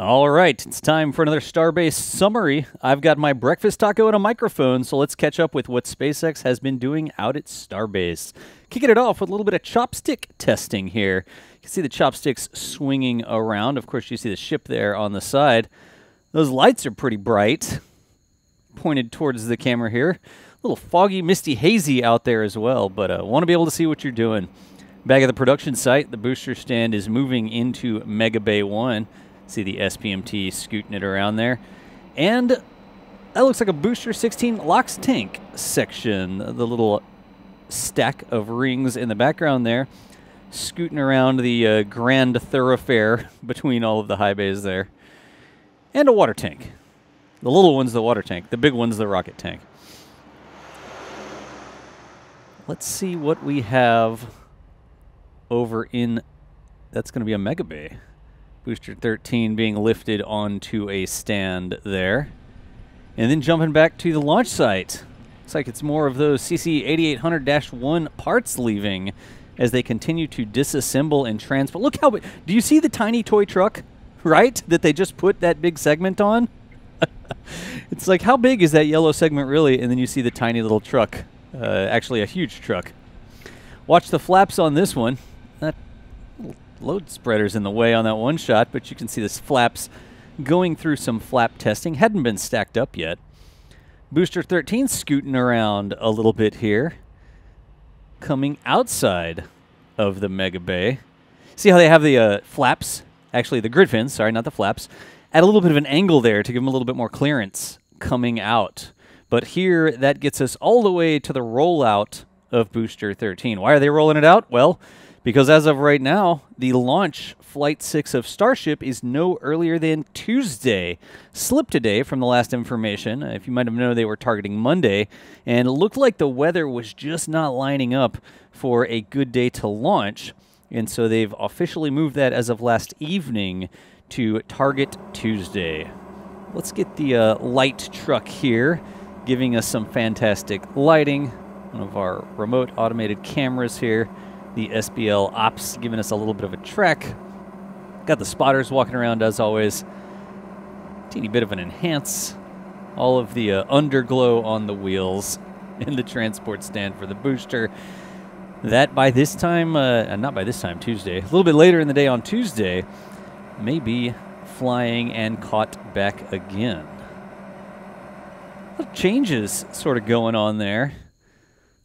All right, it's time for another Starbase summary. I've got my breakfast taco and a microphone, so let's catch up with what SpaceX has been doing out at Starbase. Kicking it off with a little bit of chopstick testing here. You can see the chopsticks swinging around. Of course, you see the ship there on the side. Those lights are pretty bright, pointed towards the camera here. A little foggy, misty, hazy out there as well, but uh, want to be able to see what you're doing. Back at the production site, the booster stand is moving into Mega Bay 1. See the SPMT scooting it around there. And that looks like a Booster 16 LOX tank section. The little stack of rings in the background there, scooting around the uh, grand thoroughfare between all of the high bays there. And a water tank. The little one's the water tank. The big one's the rocket tank. Let's see what we have over in... That's going to be a Mega Bay. Booster 13 being lifted onto a stand there. And then jumping back to the launch site. Looks like it's more of those CC8800-1 parts leaving as they continue to disassemble and transport. Look how... Do you see the tiny toy truck, right, that they just put that big segment on? it's like, how big is that yellow segment really? And then you see the tiny little truck. Uh, actually, a huge truck. Watch the flaps on this one. Load spreader's in the way on that one shot, but you can see this flaps going through some flap testing. Hadn't been stacked up yet. Booster 13 scooting around a little bit here. Coming outside of the Mega Bay. See how they have the uh, flaps, actually the grid fins, sorry, not the flaps, at a little bit of an angle there to give them a little bit more clearance coming out. But here, that gets us all the way to the rollout of Booster 13. Why are they rolling it out? Well, because as of right now, the launch Flight 6 of Starship is no earlier than Tuesday. Slip today from the last information. If you might have known, they were targeting Monday, and it looked like the weather was just not lining up for a good day to launch. And so they've officially moved that as of last evening to target Tuesday. Let's get the uh, light truck here, giving us some fantastic lighting. One of our remote automated cameras here the SBL Ops giving us a little bit of a trek. Got the spotters walking around as always. Teeny bit of an enhance. All of the uh, underglow on the wheels in the transport stand for the booster. That by this time, uh, not by this time, Tuesday, a little bit later in the day on Tuesday, may be flying and caught back again. Changes sort of going on there.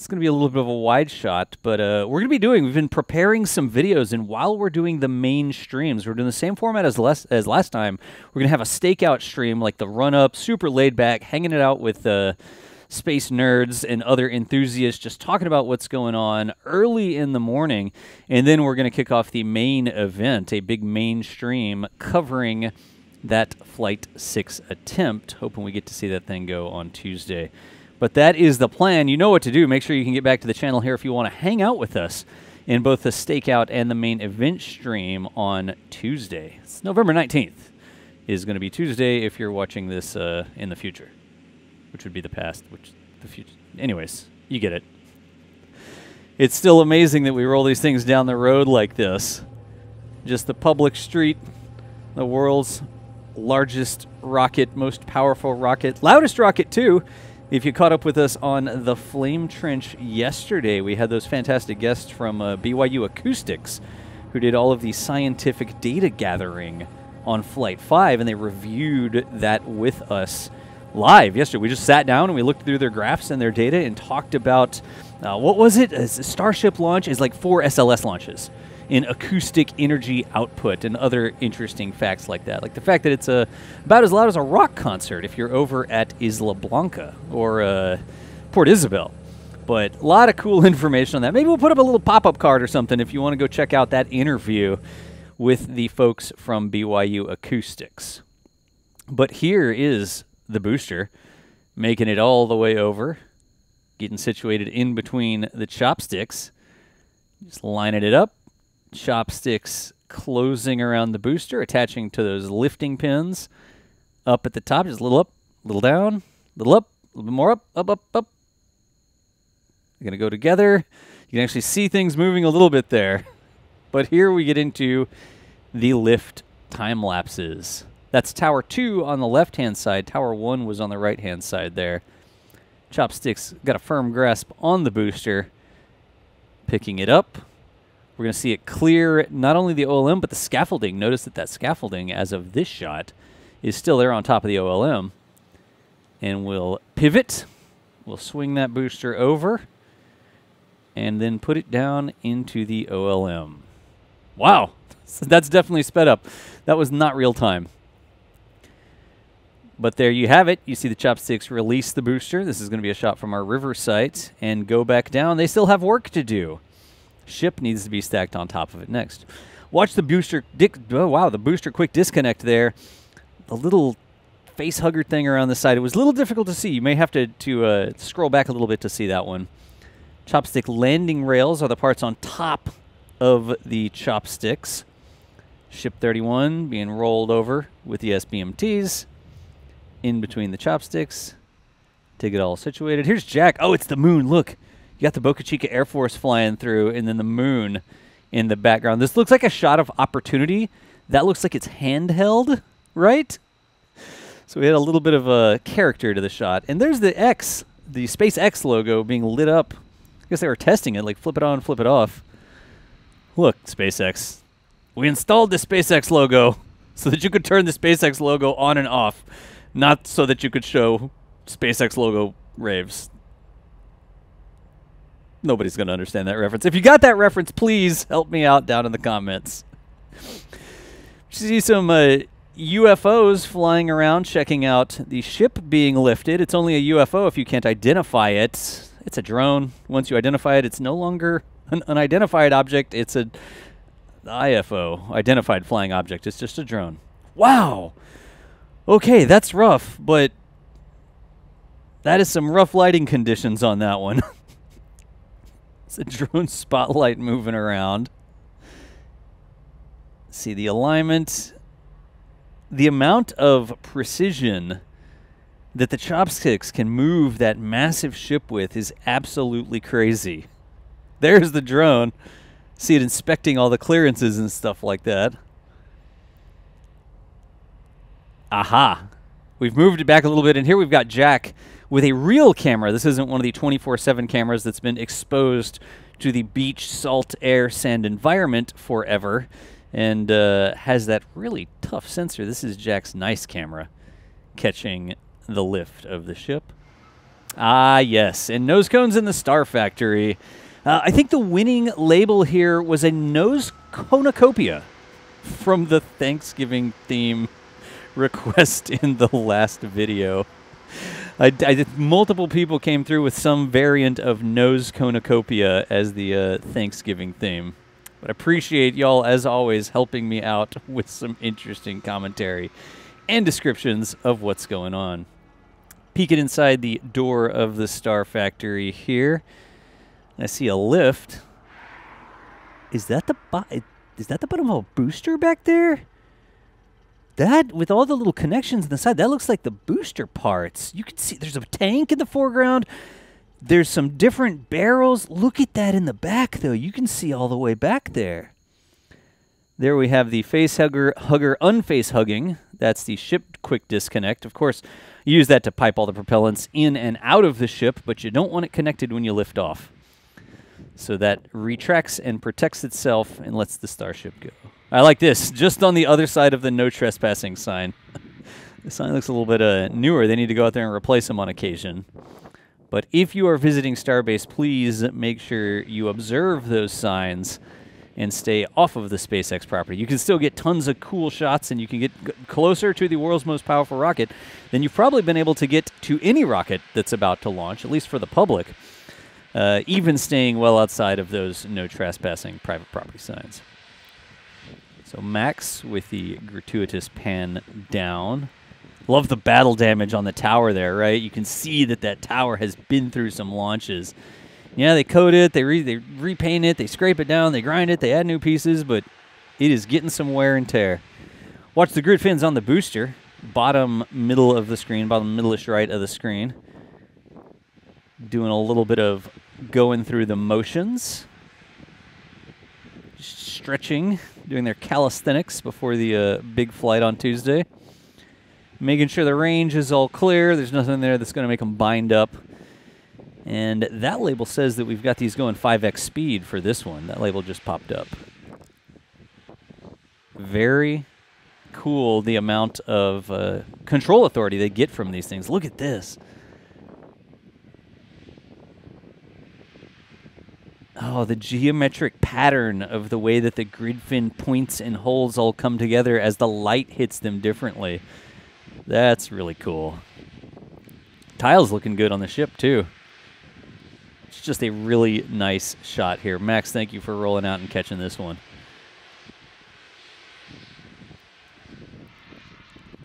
It's going to be a little bit of a wide shot, but uh, we're going to be doing, we've been preparing some videos, and while we're doing the main streams, we're doing the same format as, less, as last time. We're going to have a stakeout stream, like the run-up, super laid back, hanging it out with uh, space nerds and other enthusiasts, just talking about what's going on early in the morning, and then we're going to kick off the main event, a big main stream covering that Flight 6 attempt, hoping we get to see that thing go on Tuesday. But that is the plan. You know what to do. Make sure you can get back to the channel here if you want to hang out with us in both the stakeout and the main event stream on Tuesday. It's November 19th is going to be Tuesday if you're watching this uh, in the future, which would be the past, which the future. Anyways, you get it. It's still amazing that we roll these things down the road like this. Just the public street, the world's largest rocket, most powerful rocket, loudest rocket too. If you caught up with us on the Flame Trench yesterday, we had those fantastic guests from uh, BYU Acoustics who did all of the scientific data gathering on Flight 5, and they reviewed that with us live yesterday. We just sat down and we looked through their graphs and their data and talked about uh, what was it? A Starship launch is like four SLS launches in acoustic energy output and other interesting facts like that. Like the fact that it's a, about as loud as a rock concert if you're over at Isla Blanca or uh, Port Isabel. But a lot of cool information on that. Maybe we'll put up a little pop up card or something if you want to go check out that interview with the folks from BYU Acoustics. But here is the booster making it all the way over, getting situated in between the chopsticks. Just lining it up, chopsticks closing around the booster, attaching to those lifting pins up at the top, just a little up, a little down, a little up, a little bit more up, up, up, up. They're going to go together. You can actually see things moving a little bit there. But here we get into the lift time lapses. That's Tower 2 on the left-hand side. Tower 1 was on the right-hand side there. Chopsticks got a firm grasp on the booster, picking it up. We're going to see it clear not only the OLM, but the scaffolding. Notice that that scaffolding, as of this shot, is still there on top of the OLM. And we'll pivot. We'll swing that booster over and then put it down into the OLM. Wow, that's definitely sped up. That was not real time. But there you have it. You see the chopsticks release the booster. This is going to be a shot from our river site and go back down. They still have work to do. Ship needs to be stacked on top of it next. Watch the booster. oh, wow, the booster quick disconnect there. The little face hugger thing around the side. It was a little difficult to see. You may have to, to uh, scroll back a little bit to see that one. Chopstick landing rails are the parts on top of the chopsticks. Ship 31 being rolled over with the SPMTs in between the chopsticks to get all situated. Here's Jack. Oh, it's the moon. Look, you got the Boca Chica Air Force flying through, and then the moon in the background. This looks like a shot of opportunity. That looks like it's handheld, right? So we had a little bit of a character to the shot. And there's the X, the SpaceX logo being lit up. I guess they were testing it, like flip it on, flip it off. Look, SpaceX. We installed the SpaceX logo so that you could turn the SpaceX logo on and off not so that you could show SpaceX logo raves. Nobody's going to understand that reference. If you got that reference, please help me out down in the comments. See some uh, UFOs flying around, checking out the ship being lifted. It's only a UFO if you can't identify it. It's a drone. Once you identify it, it's no longer an unidentified object. It's a IFO, identified flying object. It's just a drone. Wow! Okay, that's rough, but that is some rough lighting conditions on that one. it's a drone spotlight moving around. See the alignment. The amount of precision that the chopsticks can move that massive ship with is absolutely crazy. There's the drone. See it inspecting all the clearances and stuff like that. Aha. We've moved it back a little bit, and here we've got Jack with a real camera. This isn't one of the 24-7 cameras that's been exposed to the beach, salt, air, sand environment forever and uh, has that really tough sensor. This is Jack's nice camera catching the lift of the ship. Ah, yes, and nose cones in the Star Factory. Uh, I think the winning label here was a nose cornucopia from the Thanksgiving theme request in the last video. I, I, multiple people came through with some variant of nose cornucopia as the uh, Thanksgiving theme. But I appreciate y'all, as always, helping me out with some interesting commentary and descriptions of what's going on. Peeking inside the door of the Star Factory here. I see a lift. Is that the is that the bottom of a booster back there? That, with all the little connections on the side, that looks like the booster parts. You can see there's a tank in the foreground. There's some different barrels. Look at that in the back, though. You can see all the way back there. There we have the face hugger, hugger unface hugging. That's the ship quick disconnect. Of course, you use that to pipe all the propellants in and out of the ship, but you don't want it connected when you lift off. So that retracts and protects itself and lets the starship go. I like this, just on the other side of the no trespassing sign. the sign looks a little bit uh, newer. They need to go out there and replace them on occasion. But if you are visiting Starbase, please make sure you observe those signs and stay off of the SpaceX property. You can still get tons of cool shots and you can get closer to the world's most powerful rocket than you've probably been able to get to any rocket that's about to launch, at least for the public, uh, even staying well outside of those no trespassing private property signs. So Max with the gratuitous pan down. Love the battle damage on the tower there, right? You can see that that tower has been through some launches. Yeah, they coat it, they, re they repaint it, they scrape it down, they grind it, they add new pieces, but it is getting some wear and tear. Watch the grid fins on the booster. Bottom middle of the screen, bottom middle-ish right of the screen. Doing a little bit of going through the motions. Stretching doing their calisthenics before the uh, big flight on Tuesday. making sure the range is all clear. There's nothing there that's going to make them bind up. And that label says that we've got these going 5x speed for this one. That label just popped up. Very cool the amount of uh, control authority they get from these things. Look at this. Oh, the geometric pattern of the way that the grid fin points and holes all come together as the light hits them differently. That's really cool. Tile's looking good on the ship, too. It's just a really nice shot here. Max, thank you for rolling out and catching this one.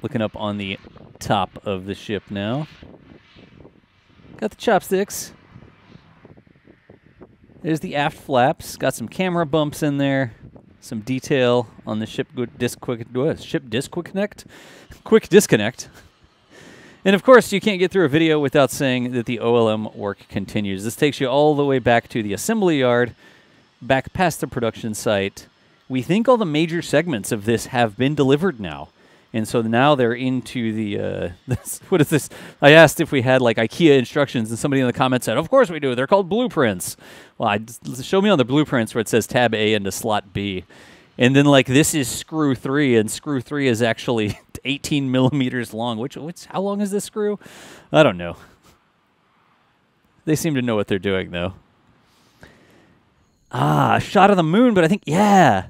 Looking up on the top of the ship now. Got the chopsticks. There's the aft flaps. Got some camera bumps in there. Some detail on the ship disc quick ship disconnect, quick disconnect. And of course, you can't get through a video without saying that the OLM work continues. This takes you all the way back to the assembly yard, back past the production site. We think all the major segments of this have been delivered now. And so now they're into the uh, this, what is this? I asked if we had like IKEA instructions, and somebody in the comments said, "Of course we do. They're called blueprints." Well, I show me on the blueprints where it says tab A into slot B, and then like this is screw three, and screw three is actually 18 millimeters long. Which, which, how long is this screw? I don't know. They seem to know what they're doing though. Ah, shot of the moon, but I think yeah.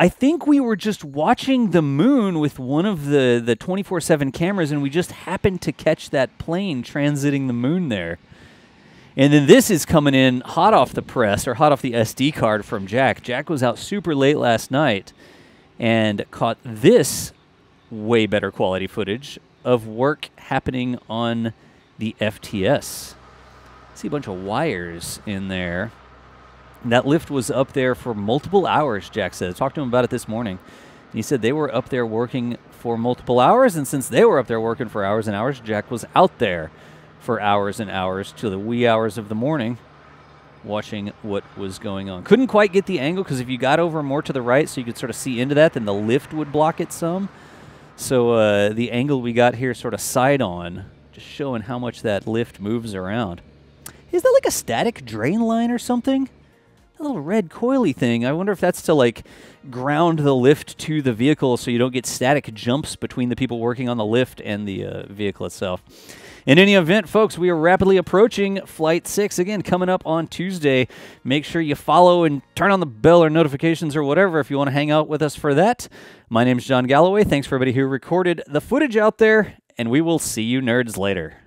I think we were just watching the moon with one of the the 24/7 cameras and we just happened to catch that plane transiting the moon there. And then this is coming in hot off the press or hot off the SD card from Jack. Jack was out super late last night and caught this way better quality footage of work happening on the FTS. See a bunch of wires in there. That lift was up there for multiple hours, Jack said. I talked to him about it this morning. He said they were up there working for multiple hours, and since they were up there working for hours and hours, Jack was out there for hours and hours to the wee hours of the morning watching what was going on. Couldn't quite get the angle because if you got over more to the right so you could sort of see into that, then the lift would block it some. So uh, the angle we got here sort of side on, just showing how much that lift moves around. Is that like a static drain line or something? Little red coily thing. I wonder if that's to like ground the lift to the vehicle so you don't get static jumps between the people working on the lift and the uh, vehicle itself. In any event, folks, we are rapidly approaching Flight 6. Again, coming up on Tuesday. Make sure you follow and turn on the bell or notifications or whatever if you want to hang out with us for that. My name is John Galloway. Thanks for everybody who recorded the footage out there, and we will see you nerds later.